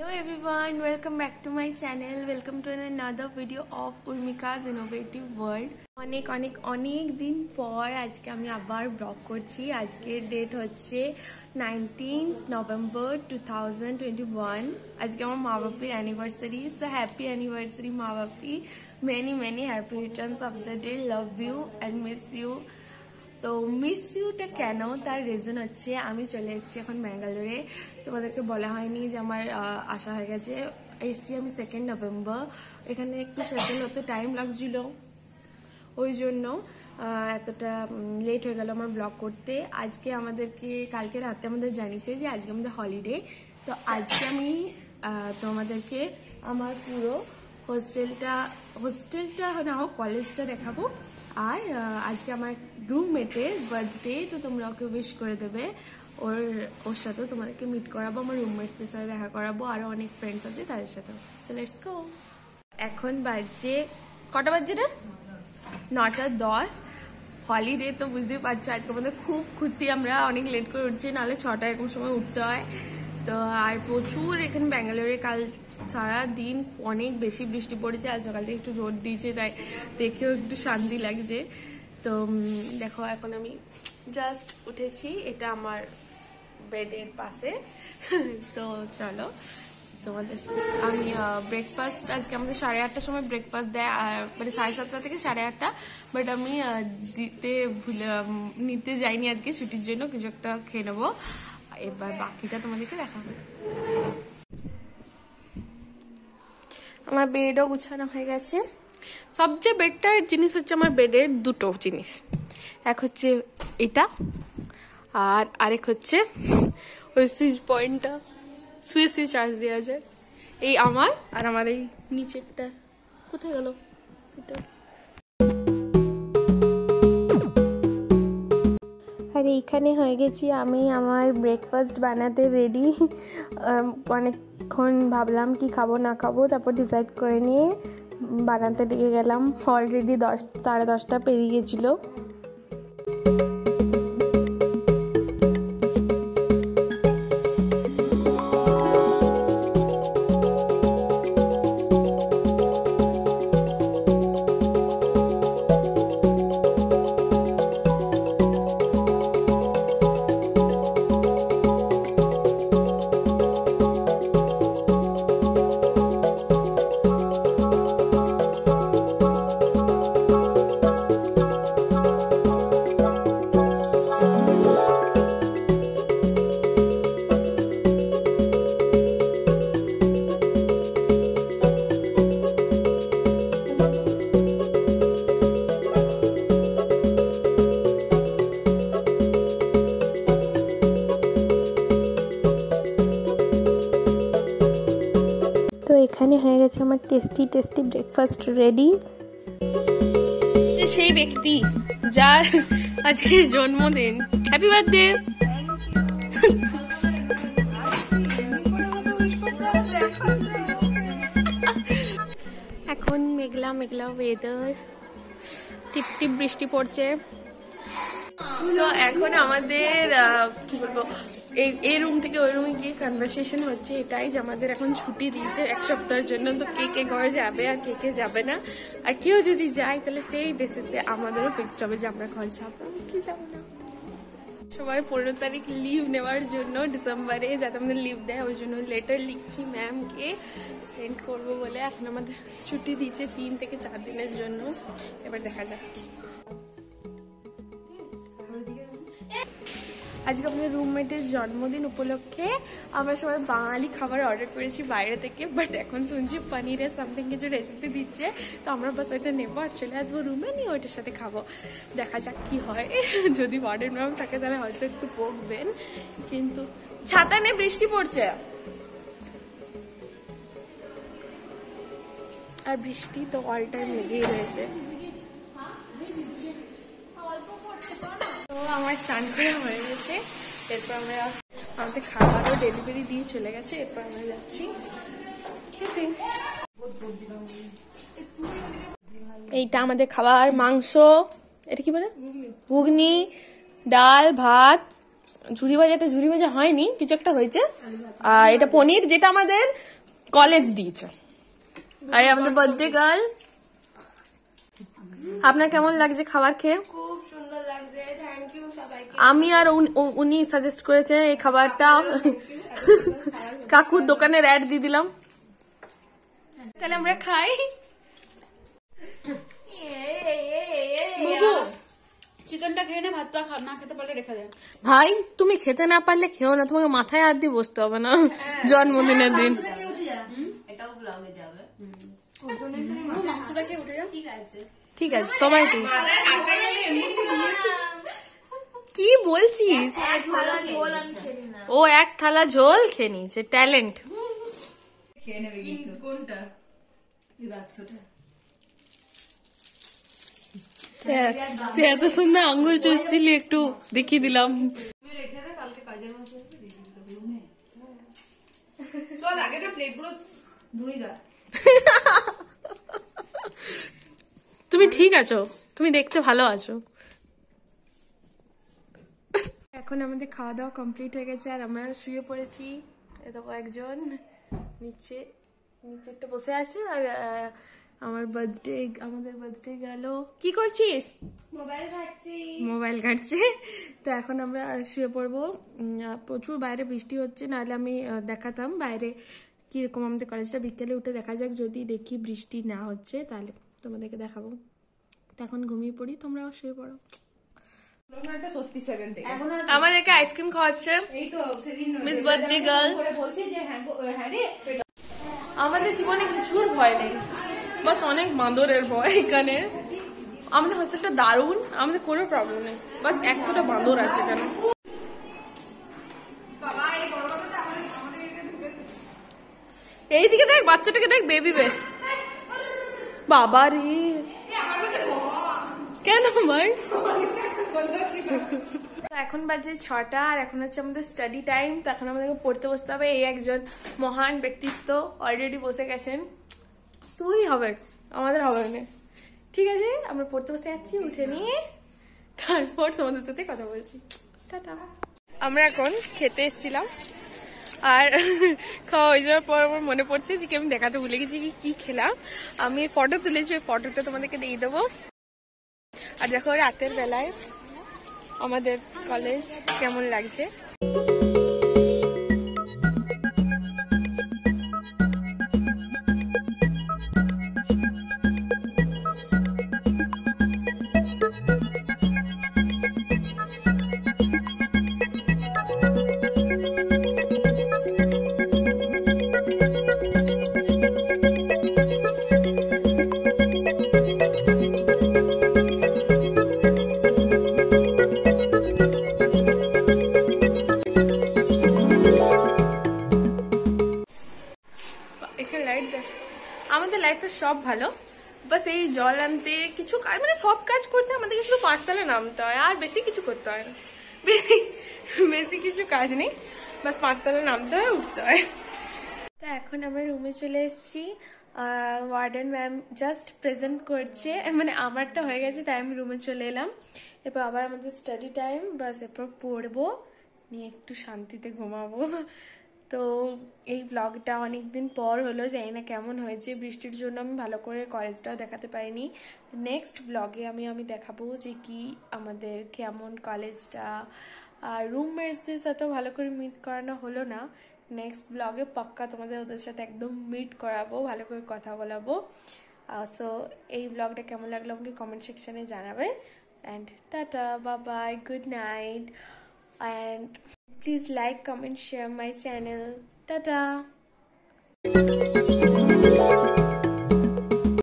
Hello everyone, welcome back to my channel. Welcome to another video of Urmika's Innovative World. অনেক অনেক অনেক দিন পর আজকে আমি আবার ব্লগ করছি। আজকের ডেট হচ্ছে নাইনটিন নভেম্বর টু আজকে আমার মা বাপির অ্যানিভার্সারি সো হ্যাপি অ্যানিভার্সারি মা বাপি many many happy returns of the day love you and miss you তো মিস ইউটা কেন? তার রিজন হচ্ছে, আমি চলে এসেছি এখন ব্যাঙ্গালোরে তোমাদেরকে বলা হয়নি যে আমার আসা হয়ে গেছে। এসছি আমি সেকেন্ড নভেম্বর এখানে একটু সেটেল হতে টাইম লাগছিল। ওই জন্য এতটা লেট হয়ে গেল আমার ব্লগ করতে। আজকে আমাদেরকে, কালকে রাতে আমাদের জানিয়েছে যে আজকে আমাদের হলিডে তো আজকে আমি তোমাদেরকে আমার পুরো হোস্টেলটা হোস্টেলটা না হোক কলেজটা দেখাবো। আর আজকে আমার রুমমেটের বার্থডে তো তোমরা ওকে উইশ করে দেবে। ওর ওর সাথেও তোমাদেরকে মিট করাবো, আমার রুমমেটসদের সাথে দেখা করাবো আরও অনেক ফ্রেন্ডস আছে তাদের সাথেও। সো লেটস গো এখন বাজছে কটা বাজছে না নটা দশ। হলিডে তো বুঝতেই পারছ, আজকে আমাদের খুব খুশি, আমরা অনেক লেট করে উঠছি, নাহলে ছটা এরকম সময় উঠতে হয়। তো, আর প্রচুর এখানে ব্যাঙ্গালোরে কাল সারা দিন অনেক বেশি বৃষ্টি পড়েছে। আর সকাল থেকে একটু রোদ দিয়েছে, তাই দেখেও একটু শান্তি লাগছে। তো দেখো, এখন আমি জাস্ট উঠেছি। এটা আমার বেডের পাশে। তো, চলো। তোমাদের আমি ব্রেকফাস্ট আজকে আমাদের সাড়ে আটটার সময় ব্রেকফাস্ট দেয় মানে সাড়ে সাতটা থেকে সাড়ে আটটা। বাট আমি দিতে ভুলে নিতে যাইনি আজকে ছুটির জন্য। কিছু একটা খেয়ে নেব। এবার বাকিটা তোমাদেরকে দেখাবো। আমার বেডও গুছানো হয়ে গেছে। সবচেয়ে বেডটার জিনিস হচ্ছে আমার বেডের দুটো জিনিস। এক হচ্ছে এটা আর আরেক হচ্ছে ওই সুইচ পয়েন্টটা সুইচ সুইচ চার্জ দেওয়া যায়। এই আমার আর আমার এই নিচেরটা। কোথায় গেল? এটা। আর এইখানে হয়ে গেছি আমি আমার ব্রেকফাস্ট বানাতে রেডি অনেকক্ষণ ভাবলাম কি খাব, না খাব, তারপর ডিসাইড করে নিয়ে বানাতে লেগে গেলাম। অলরেডি দশ, সাড়ে দশটা পেরিয়ে গেছিল। এখানে হয়ে গেছে আমার টেস্টি টেস্টি ব্রেকফাস্ট রেডি যে সেই ব্যক্তি যার আজকে জন্মদিন। হ্যাপি বার্থডে এখন মেঘলা মেঘলা ওয়েদার টিপ টিপ বৃষ্টি পড়ছে। তো এখন আমাদের কি বলব? এই এই রুম থেকে ওই রুমে গিয়ে কনভারসেশন হচ্ছে, এটাই যে আমাদের এখন ছুটি দিয়েছে এক সপ্তাহের জন্য, তো কে কে ঘরে যাবে আর কে কে যাবে না? আর কেউ যদি যায়, তাহলে সেই বেসিসে আমাদেরও ফিক্সড হবে যে আমরা ঘর যাব কি যাব না? সবাই পনেরো তারিখ লিভ নেওয়ার জন্য ডিসেম্বরে যাতে আমাদের লিভ দেয়, ওই জন্য লেটার লিখছি ম্যামকে সেন্ড করব বলে। এখন আমাদের ছুটি দিয়েছে তিন থেকে চার দিনের জন্য। এবার দেখা যাক। আজকে আমাদের রুমমেটের জন্মদিন উপলক্ষে আমরা সবাই বাঙালি খাবার অর্ডার করেছি বাইরে থেকে বাট এখন শুনছি পনিরের সামথিং কিছু রেসিপি দিচ্ছে, তো আমরা বাস ওইটা নেব আর চলে আসব রুমে নিয়ে ওইটার সাথে খাব। দেখা যাক কি হয়। যদি ওয়ার্ডেন ম্যাম থাকে তাহলে হয়তো একটু বকবেন, কিন্তু ছাতা নেই বৃষ্টি পড়ছে। আর বৃষ্টি তো অল টাইম লেগেই রয়েছে। আমার চান করা হয়ে গেছে। এরপর আমরা আমাদের খাবারও ডেলিভারি দিয়ে চলে গেছে। এরপর আমরা যাচ্ছি খেতে। এইটা আমাদের খাবার, মাংস, এটা কি বলে? ঘুগনি, ডাল, ভাত, ঝুড়ি ভাজা। ঝুরি ভাজা হয়নি, কিছু একটা হয়েছে। আর এটা পনির যেটা আমাদের কলেজ দিয়েছে। আর, আমাদের বার্থডে গার্ল আপনার কেমন লাগছে খাবার খেয়ে খুব সুন্দর লাগছে থ্যাংক ইউ সবাইকে আমি আর উন- উনি সাজেস্ট করেছেন এই খাবারটা। কাকুর দোকানের অ্যাড দিয়ে দিলাম। তাহলে আমরা খাই। চিকেনটা খেয়ে নে ভাতটা না খেতে পারলে রেখে দে। ভাই তুমি খেতে না পারলে খেও না তোমাকে মাথায় হাত দিয়ে বসতে হবে না। জন্মদিনের দিন। এটাও ব্লগে যাবে মাংসটা খেয়ে উঠে যা। ঠিক আছে ঠিক আছে সবাই ঠিক কি বলছিস? ও এক থালা ঝোল খেয়ে নিয়েছে ট্যালেন্ট। কোনটা? তুই এত সুন্দর আঙ্গুল চুষছিলি একটু দেখিয়ে দিলাম। তুমি ঠিক আছো তুমি দেখতে ভালো আছো। এখন আমাদের খাওয়া দাওয়া কমপ্লিট হয়ে গেছে আর আমরা শুয়ে পড়েছি। এরকম একজন নিচে নিচে একটা বসে আছে আর আমার বার্থডে আমাদের বার্থডে গেল। কি করছিস? মোবাইল ঘাটছি। মোবাইল ঘাটছে। তো এখন আমরা শুয়ে পড়ব। প্রচুর বাইরে বৃষ্টি হচ্ছে নাহলে আমি দেখাতাম বাইরে কীরকম আমাদের কলেজটা বিকেলে উঠে দেখা যাক যদি দেখি বৃষ্টি না হচ্ছে তাহলে তোমাদেরকে দেখাবো। তো এখন ঘুমিয়ে পড়ি তোমরাও শুয়ে পড়ো। থেকে। আমাদেরকে আইসক্রিম খাওয়াচ্ছে। এই তো সেদিন মিস বার্থডে গার্ল হ্যাঁ হ্যাঁ আমাদের জীবনে কিছুর ভয় নেই। বাস অনেক বাঁদরের ভয় এখানে। আমাদের হোস্টেলটা দারুণ আমাদের কোনো প্রবলেম নেই। বাস একশোটা বাঁদর আছে এখানে। এই এইদিকে দেখ বাচ্চাটাকে দেখ বেবি বে। বাবা রে। আমার কেন ভাই? এখন বাজে ছটা, আর এখন হচ্ছে আমাদের স্টাডি টাইম তো এখন আমাদেরকে পড়তে বসতে হবে। এই একজন মহান ব্যক্তিত্ব অলরেডি বসে গেছেন। তুই হবে, আমাদের হবে না। ঠিক আছে, আমরা পড়তে বসে যাচ্ছি, উঠে নিয়ে তারপর তোমাদের সাথে কথা বলছি। টাটা। আমরা এখন খেতে এসেছিলাম, আর খাওয়া হয়ে যাওয়ার পর আমার মনে পড়ছে যে কি আমি দেখাতে ভুলে গেছি কি কি খেলাম। আমি ফটো তুলেছি, ওই ফটোটা তোমাদেরকে দিয়ে দেবো। আর দেখো, রাতের বেলায় আমাদের কলেজ কেমন লাগছে? সব ভালো। বাস এই জল আনতে কিছু কাজ মানে সব কাজ করতে আমাদেরকে শুধু পাঁচতলা নামতে হয়, আর বেশি কিছু করতে হয় না। বেশি বেশি কিছু কাজ নেই, বাস পাঁচতলা নামতে হয়, উঠতে হয়। তো এখন আমরা রুমে চলে এসেছি। ওয়ার্ডেন ম্যাম জাস্ট প্রেজেন্ট করছে। মানে আমারটা হয়ে গেছে, তাই আমি রুমে চলে এলাম। এরপর আবার আমাদের স্টাডি টাইম বাস এরপর পড়ব, নিয়ে একটু শান্তিতে ঘুমাবো। তো এই ব্লগটা অনেক দিন পর হলো, জানি না কেমন হয়েছে, বৃষ্টির জন্য আমি ভালো করে কলেজটাও দেখাতে পারিনি। নেক্সট ব্লগে আমি আমি দেখাবো যে কি আমাদের কেমন কলেজটা আর রুমমেটসদের সাথেও ভালো করে মিট করানো হলো না। নেক্সট ব্লগে পাক্কা তোমাদের ওদের সাথে একদম মিট করাবো, ভালো করে কথা বলাবো। সো এই ব্লগটা কেমন লাগল আমাকে কমেন্ট সেকশানে জানাবে। অ্যান্ড টাটা বা bye good night and please like comment share my channel. Tata